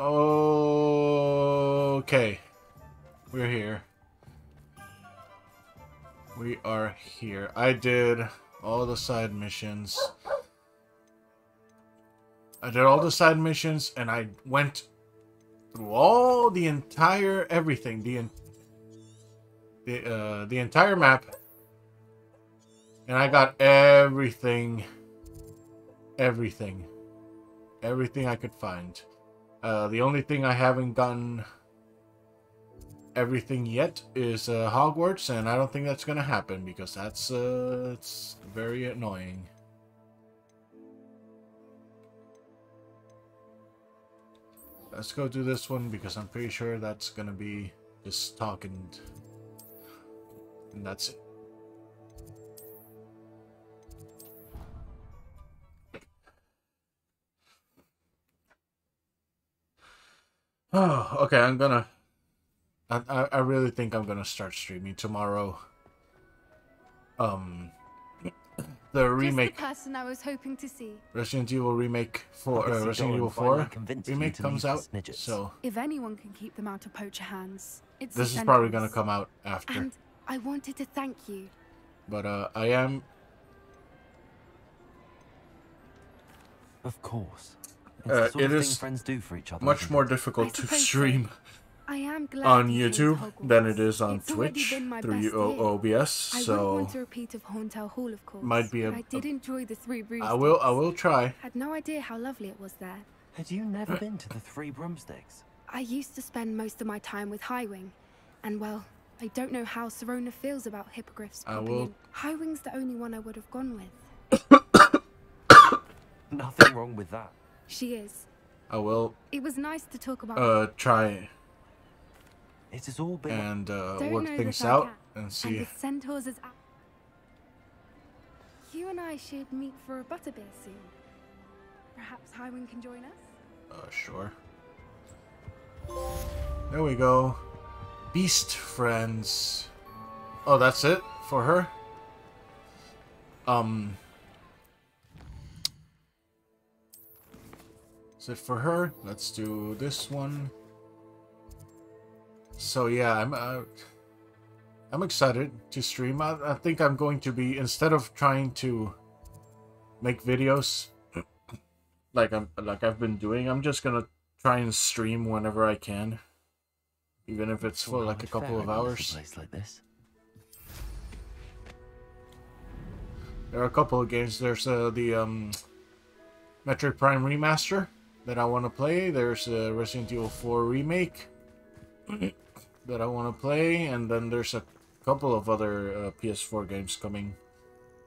Okay. We're here. We are here. I did all the side missions. I did all the side missions and I went through all the entire everything, the the uh, the entire map, and I got everything, everything, everything I could find. Uh, the only thing I haven't gotten everything yet is uh, Hogwarts, and I don't think that's gonna happen because that's uh, it's very annoying. Let's go do this one because I'm pretty sure that's gonna be just talking, and that's it. Oh, okay, I'm gonna I, I really think I'm gonna start streaming tomorrow. Um, the remake. Just the person I was hoping to see. Resident Evil remake for uh, Resident Evil 4 remake comes out. So if anyone can keep them out of poacher hands, it's this is probably gonna come out after. And I wanted to thank you. But uh, I am. Of course. Uh, it is friends do for each other, much more difficult to stream. So. I am glad on YouTube than it is on it's Twitch through OBS. So I want to repeat of Horntail Hall, of course. Might be a. I did enjoy the Three Broomsticks. I will. I will try. Had no idea how lovely it was there. Had you never been to the Three Broomsticks? I used to spend most of my time with Highwing, and well, I don't know how Sirona feels about hippogriffs. I will. In. Highwing's the only one I would have gone with. Nothing wrong with that. She is. I will. It was nice to talk about. Uh, try it has all been and uh, work things out and see. And the centaurs is out. You and I should meet for a butterbeer soon. Perhaps Highwing can join us. Uh, sure. There we go. Beast friends. Oh, that's it for her. Um. Is it for her? Let's do this one. So yeah, I'm uh, I'm excited to stream. I, I think I'm going to be instead of trying to make videos like I'm like I've been doing, I'm just gonna try and stream whenever I can, even if it's for like a couple of hours. Place like this. There are a couple of games. There's uh, the um, Prime remaster that I want to play. There's a Resident Evil 4 remake that I want to play, and then there's a couple of other uh, PS4 games coming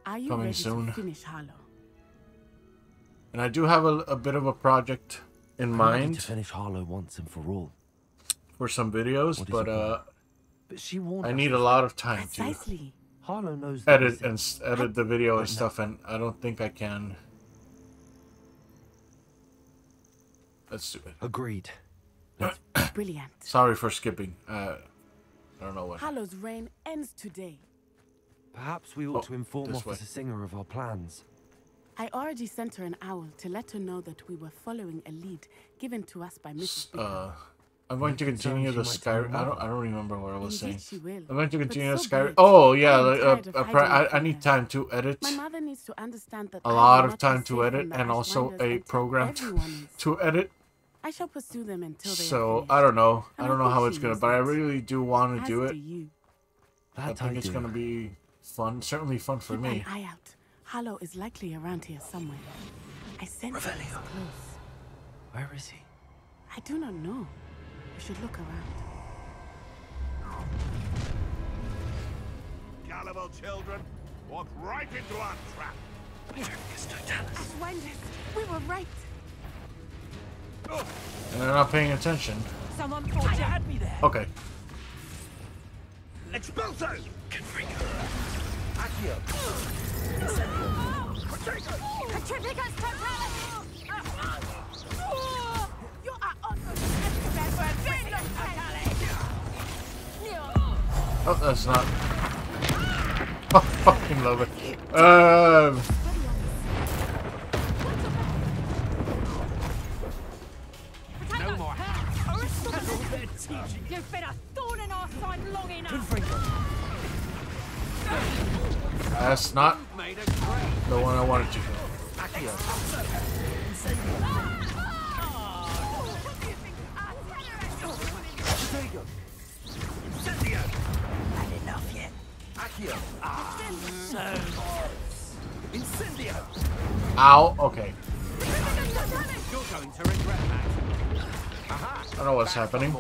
Are you coming ready soon. To finish Harlow? And I do have a, a bit of a project in I'm mind to finish Harlow once and for all. for some videos, but uh, but she warned I need a lot of time Precisely. to Harlow knows edit and edit the video and stuff, and I don't think I can. Let's do it. Agreed. Brilliant. Sorry for skipping. Uh, I don't know what. Harlow's reign ends today. Perhaps we ought Oh, to inform this way. Officer Singer of our plans. I already sent her an owl to let her know that we were following a lead given to us by Mrs. Bicker. Uh, I'm going to continue the Sky. I don't. I don't remember what I was Indeed saying. I'm going to continue the so Sky. be. Oh yeah, I like, uh, uh, I, I need time to edit. My mother needs to understand that a I am lot of time to edit and also a program to, to edit. I shall pursue them until they So are I don't know. I don't know how it's gonna, but I really do want to do do it. you. I think I it's gonna be fun. Certainly fun for Keep me. an eye out. Harlow is likely around here somewhere. I sense he is Revelio. close. Where is he? I do not know. We should look around. Gullible children, walk right into our trap. It's Totalis. Ashwinders, we were right. And they're not paying attention. Someone thought you had me there. Okay. Expulso! Accio. Petrificus totalis! You are almost everywhere for a Venus Oh, that's not. I fucking love it. Um. That's not Made a great the one I wanted to. Accio. Ah, so Incendio. Ow. Okay. You're going to regret that. I don't know what's happening.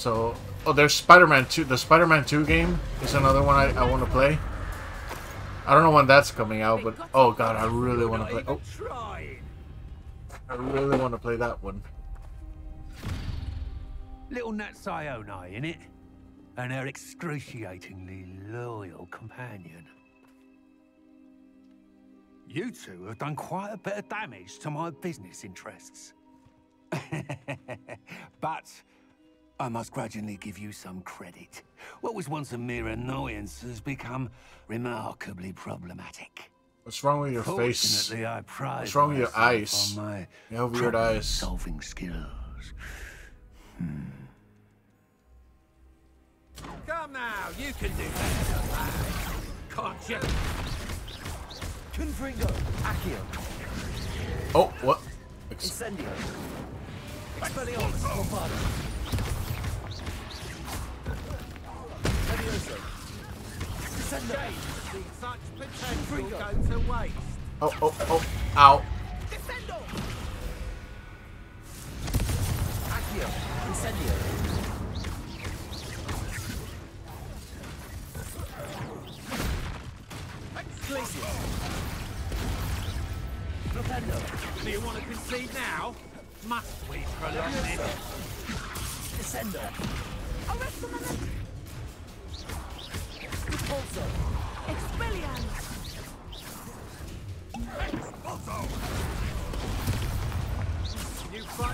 So, oh, there's Spider-Man 2. The Spider-Man 2 game is another one I, I want to play. I don't know when that's coming out, but oh god, I really want to play. Oh. I really want to play that one. Little Natsai Onai in it, and her excruciatingly loyal companion. You two have done quite a bit of damage to my business interests. but I must grudgingly give you some credit. What was once a mere annoyance has become remarkably problematic. What's wrong with your face? I pride What's wrong with your eyes? My You have weird eyes. solving skills. Hmm. Come now, you can do better than. Can't you? Confringo. Accio. Oh, what? Ex- Incendio. Expelliarmus. Bombarda. Oh, oh, oh, ow. Do you want to concede now? Must we prolong this? Descendo. Repulso.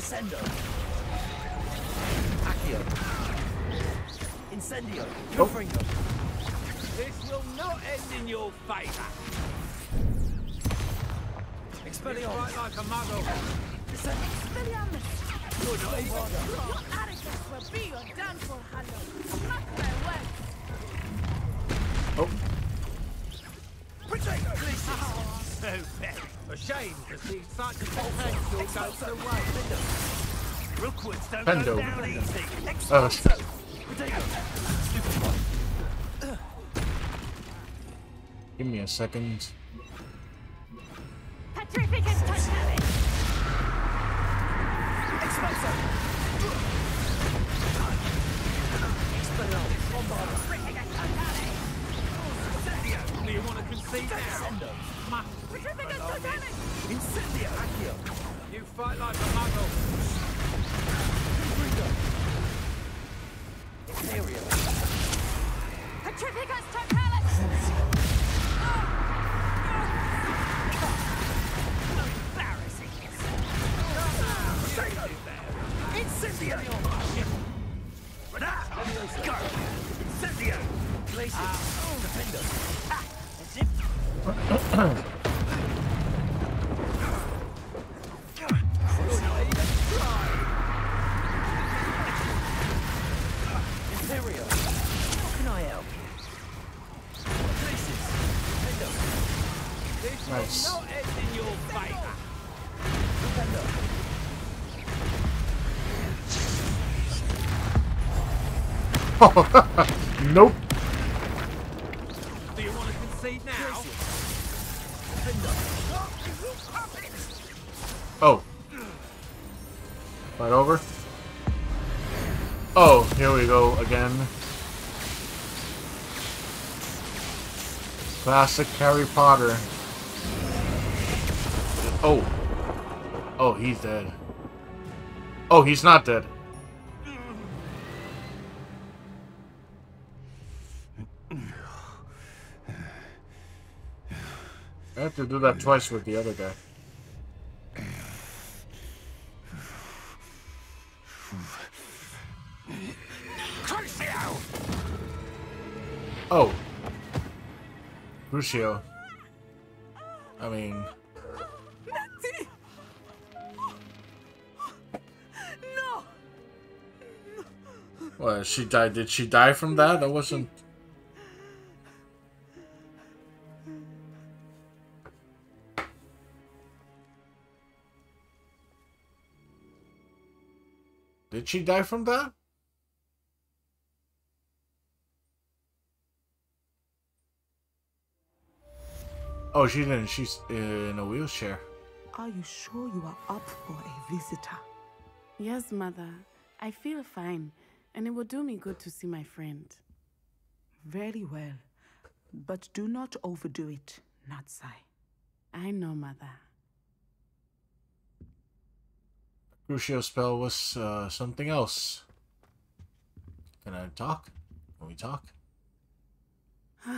Descendo. Accio. Incendio. Confringo. This will not end in your favour. Expelliarmus. Fight like a muggle. Descendo. Expelliarmus. You're not even Your arrogance will be your downfall, Hallo. Mark my words. Oh, Potato. So bad. A shame to see such potential go to waste. Rookwoods don't Pendo. go down easy. Oh, Potato. give me a second. Incendio. Renata. Go. Incendio. Nice. will in your favour. Defender. nope. Do you want to concede now? Oh. Right over. Oh, here we go again. Classic Harry Potter. Oh. Oh, he's dead. Oh, he's not dead. I have to do that twice with the other guy. Oh. Crucio. I mean, what, she died? Did she die from that? That wasn't... Did she die from that? Oh, she didn't. She's in a wheelchair. Are you sure you are up for a visitor? Yes, Mother. I feel fine, and it will do me good to see my friend. Very well. But do not overdo it, Natsai. I know, Mother. Crucio spell was uh, something else. Can I talk? Can we talk?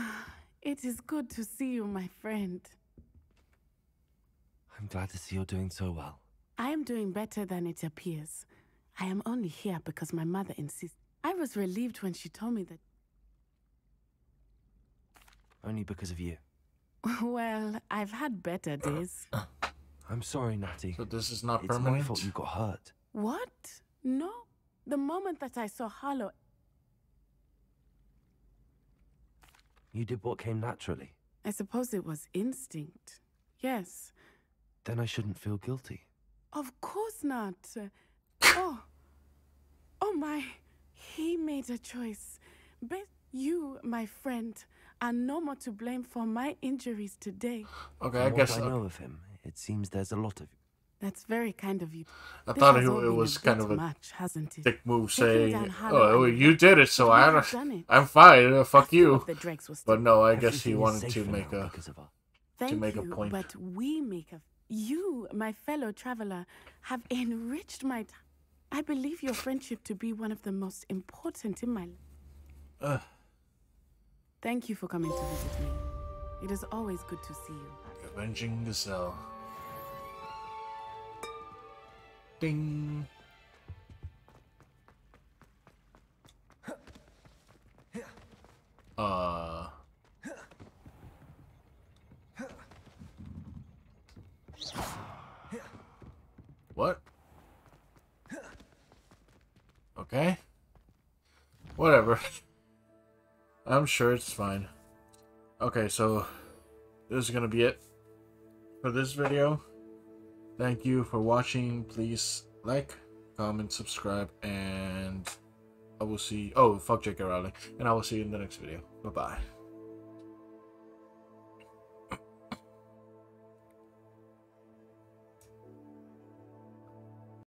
It is good to see you, my friend. I'm glad to see you're doing so well. I am doing better than it appears. I am only here because my mother insists. I was relieved when she told me that. Only because of you. Well, I've had better days. I'm sorry, Natty. So this is not It's my permanent? fault you got hurt. What? No. The moment that I saw Harlow, You did what came naturally. I suppose it was instinct. Yes. Then I shouldn't feel guilty. Of course not. Oh. Oh my. He made a choice. But you, my friend, are no more to blame for my injuries today. Okay, I From guess what I uh, know of him, it seems there's a lot of you. That's very kind of you. I This thought it, it was kind of a much, hasn't it? dick move saying, "Oh, and you did it, so I, done it. I'm fine. uh, Fuck you." of the dregs was But no, I guess he wanted to make a. because of her. Thank make a you, point. but we make a. You, my fellow traveler, have enriched my. T- I believe your friendship to be one of the most important in my life. Ugh. Thank you for coming to visit me. It is always good to see you. Avenging Gazelle. Ding. Uh. What? Okay. Whatever. I'm sure it's fine. Okay, so this is gonna be it for this video. Thank you for watching. Please like, comment, subscribe, and I will see. Oh, fuck J.K. Rowling, and I will see you in the next video. Bye bye.